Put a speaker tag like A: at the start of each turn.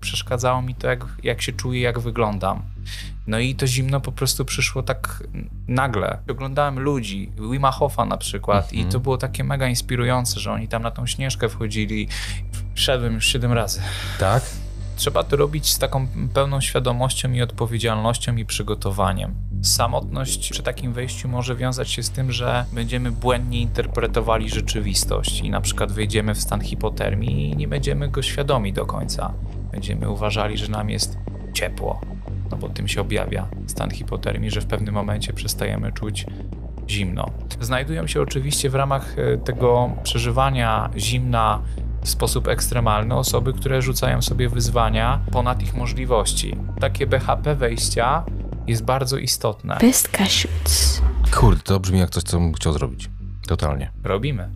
A: Przeszkadzało mi to, jak, jak się czuję, jak wyglądam. No i to zimno po prostu przyszło tak nagle. Oglądałem ludzi, Wima Hofa na przykład i to było takie mega inspirujące, że oni tam na tą śnieżkę wchodzili. Wszedłem już siedem razy.
B: Tak?
A: Trzeba to robić z taką pełną świadomością i odpowiedzialnością i przygotowaniem. Samotność przy takim wejściu może wiązać się z tym, że będziemy błędnie interpretowali rzeczywistość i na przykład wejdziemy w stan hipotermii i nie będziemy go świadomi do końca. Będziemy uważali, że nam jest ciepło, no bo tym się objawia stan hipotermii, że w pewnym momencie przestajemy czuć zimno. Znajdują się oczywiście w ramach e, tego przeżywania zimna w sposób ekstremalny osoby, które rzucają sobie wyzwania ponad ich możliwości. Takie BHP wejścia jest bardzo istotne.
C: Best Kashoots.
B: Kurde, to brzmi jak coś, co bym chciał zrobić. Totalnie.
A: Robimy.